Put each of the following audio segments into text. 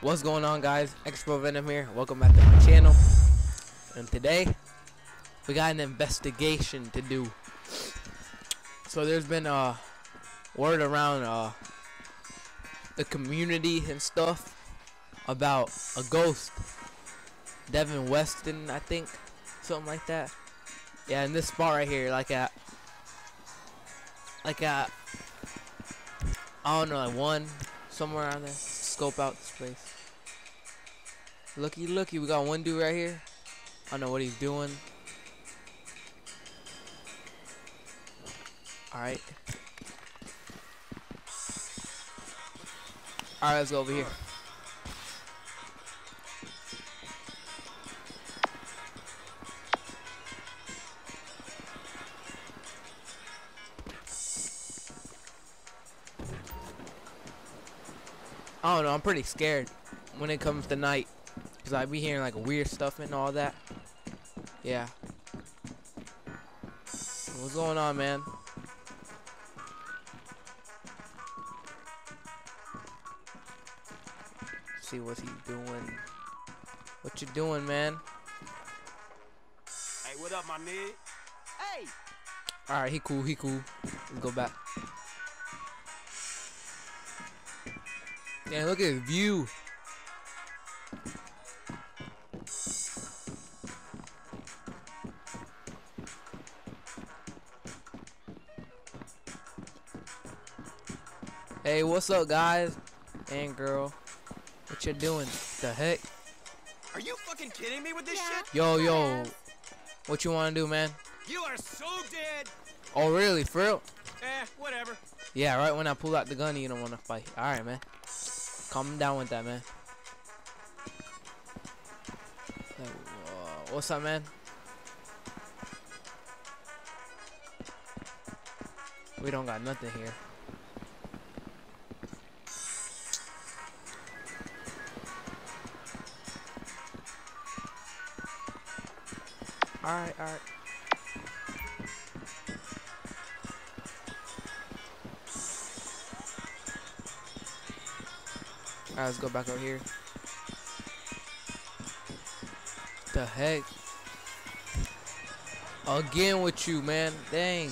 What's going on guys? Expo Venom here. Welcome back to my channel. And today we got an investigation to do. So there's been uh word around uh the community and stuff about a ghost. Devin Weston, I think. Something like that. Yeah, in this spot right here, like at like at I don't know, like one somewhere around there. Scope out this place. Looky, looky, we got one dude right here. I don't know what he's doing. Alright. Alright, let's go over here. I don't know, I'm pretty scared when it comes to night. Because I be hearing like weird stuff and all that. Yeah. What's going on, man? See what he's doing. What you doing, man? Hey, what up, my nigga? Hey! Alright, he cool, he cool. Let's go back. Yeah, look at the view. Hey, what's up, guys and girl? What you doing? The heck? Are you fucking kidding me with this Yeah. shit? Yo, yo. What you want to do, man? You are so dead! Oh, really? For real? Eh, whatever. Yeah, right when I pull out the gun, you don't want to fight. Alright, man. Calm down with that, man. What's up, man? We don't got nothing here. Alright, alright. Alright, let's go back over here. The heck? Again with you, man. Dang.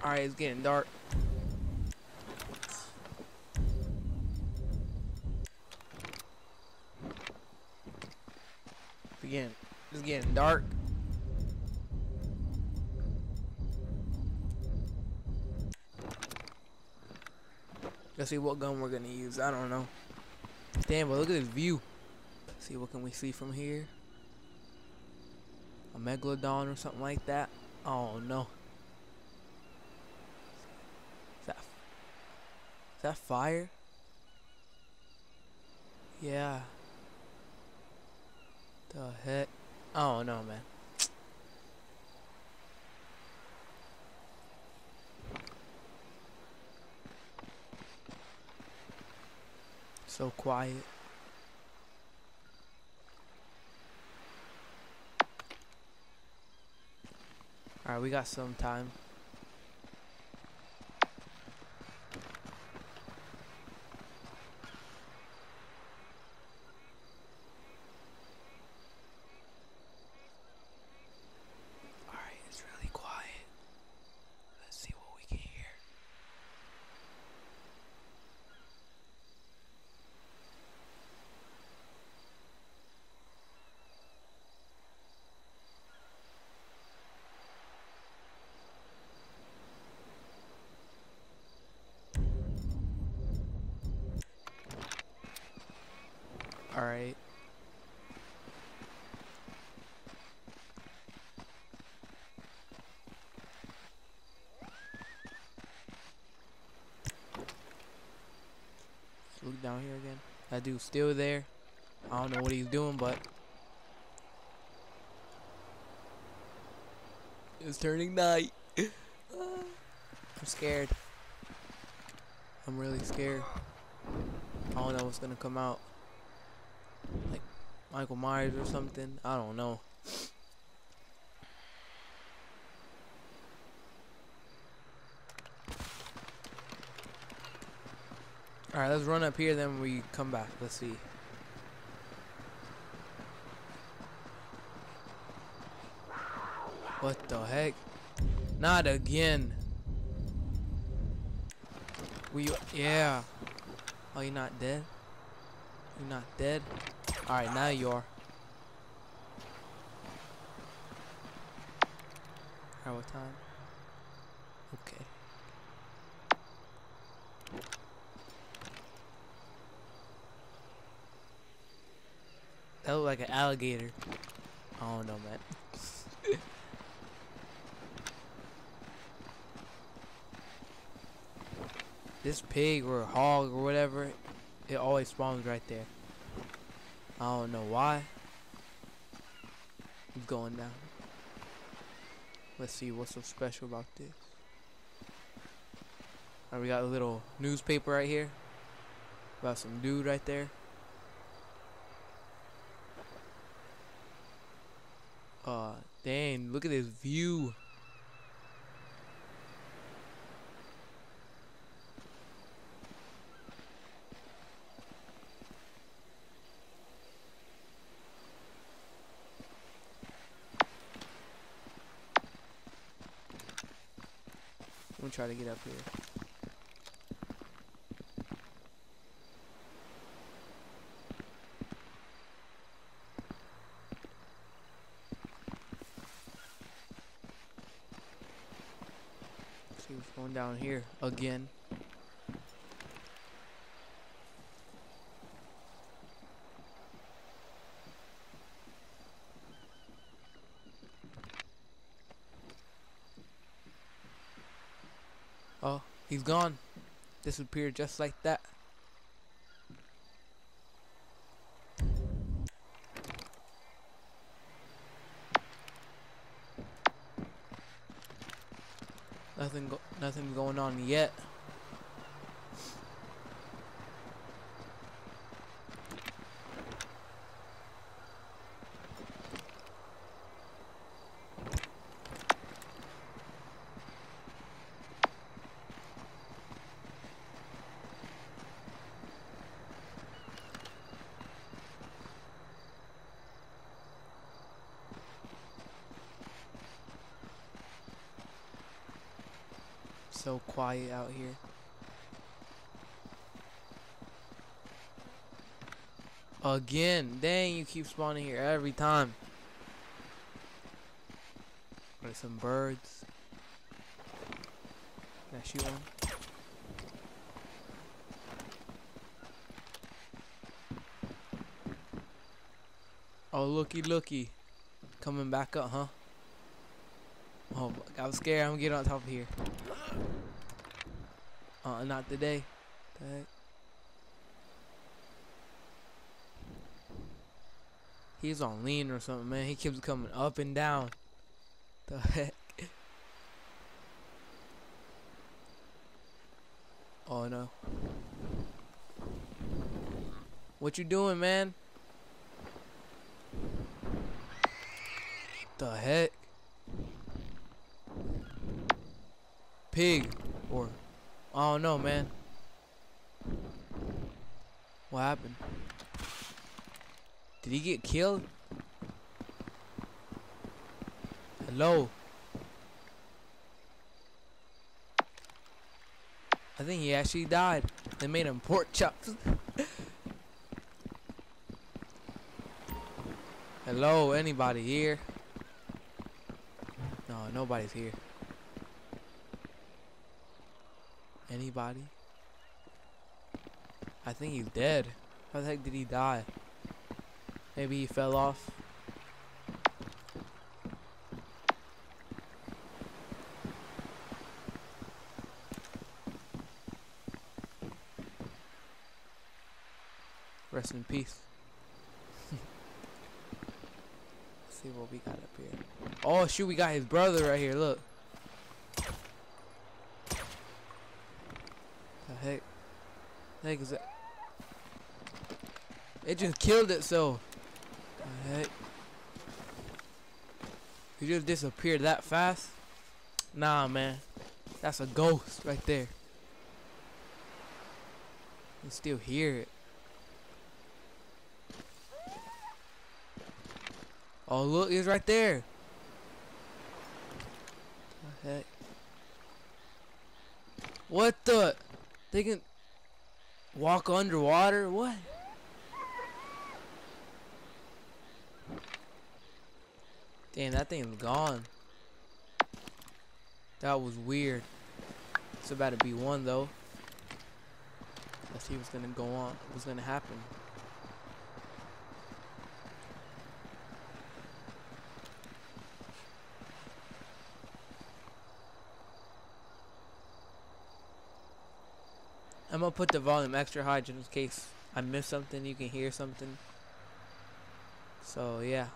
Alright, it's getting dark. Again, it's getting dark. Let's see what gun we're gonna use. I don't know. Damn, but look at this view. see what can we see from here. A megalodon or something like that. Oh no. Is that is that fire? Yeah. The heck? Oh no, man. So quiet. Alright, we got some time. Alright, it's really quiet. Let's see what we can hear. Alright. Look down here again. That dude's still there. I don't know what he's doing, but it's turning night. I'm scared. I'm really scared. I don't know what's gonna come out like Michael Myers or something. I don't know. Alright, let's run up here, then we come back. Let's see. What the heck? Not again. We, yeah. Oh, you not dead? You're not dead? Alright, now you are. Alright, time? Okay. That looked like an alligator. I don't know, man. this pig or hog or whatever, it always spawns right there. I don't know why. It's going down. Let's see what's so special about this. Right, we got a little newspaper right here. About some dude right there. Uh, dang, look at this view. Try to get up here. See what's going down here again. Oh, he's gone. Disappeared just like that. Nothing go nothing going on yet. So quiet out here. Again, dang, you keep spawning here every time. There's some birds. Can I shoot one? Oh, looky, looky. Coming back up, huh? Oh, I was scared. I'm gonna get on top of here. Uh, not today. He's on lean or something, man. He keeps coming up and down. The heck? Oh no. What you doing, man? The heck? Pig or I don't know, man. What happened? Did he get killed? Hello? I think he actually died. They made him pork chops. Hello, anybody here? No, nobody's here. Anybody? I think he's dead. How the heck did he die? Maybe he fell off. Rest in peace. Let's see what we got up here. Oh shoot, we got his brother right here, look. The heck? That? It just killed itself. Heck? He just disappeared that fast? Nah, man. That's a ghost right there. can still hear it. Oh look, it's right there. The heck? What the? They can walk underwater? What? Damn, that thing's gone. That was weird. It's about to be one though. Let's see what's gonna go on. What's gonna happen? I'm gonna put the volume extra high just in case I miss something. You can hear something. So yeah.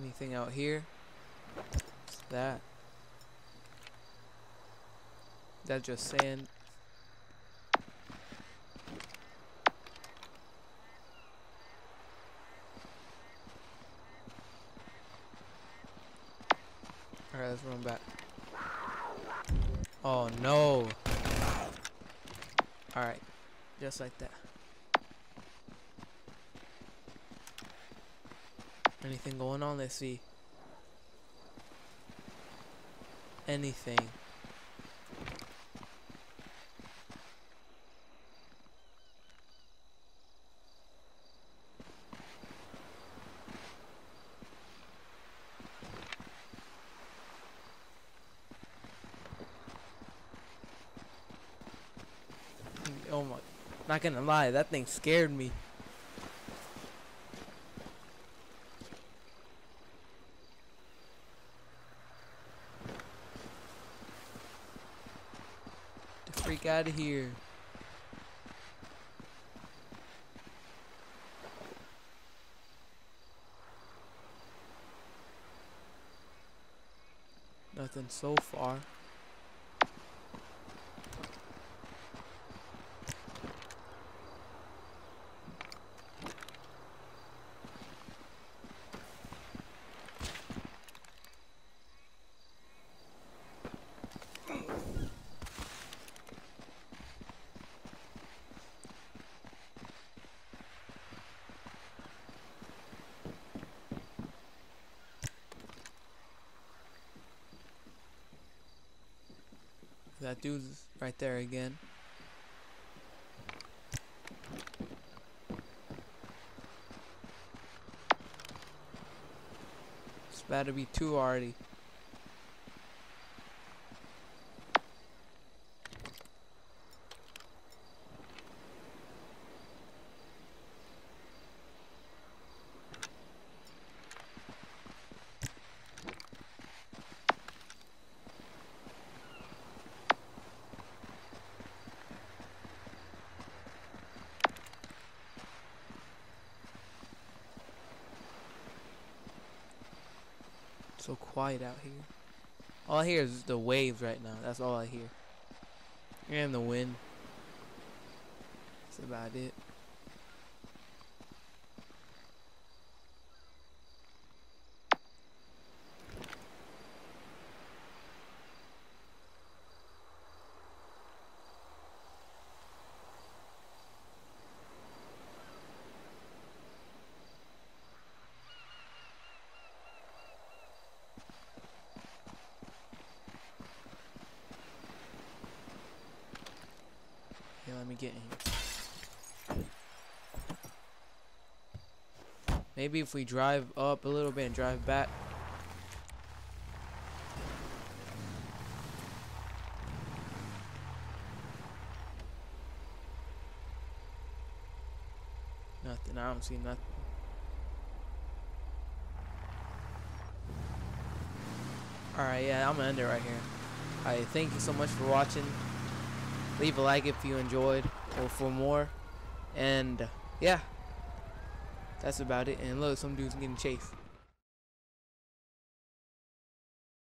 Anything out here? That? That's just sand. Alright, let's run back. Oh no. Alright. Just like that. Anything going on? Let's see. Anything. Oh my, not gonna lie, that thing scared me. The freak out of here. Nothing so far. That dude's right there again. It's about to be two already. So quiet out here. All I hear is the waves right now. That's all I hear. And the wind. That's about it. Here, let me get in here. Maybe if we drive up a little bit and drive back. Nothing. I don't see nothing. Alright, yeah, I'm gonna end it right here. Alright, thank you so much for watching. Leave a like if you enjoyed or for more. And yeah, that's about it. And look, some dude's getting chased.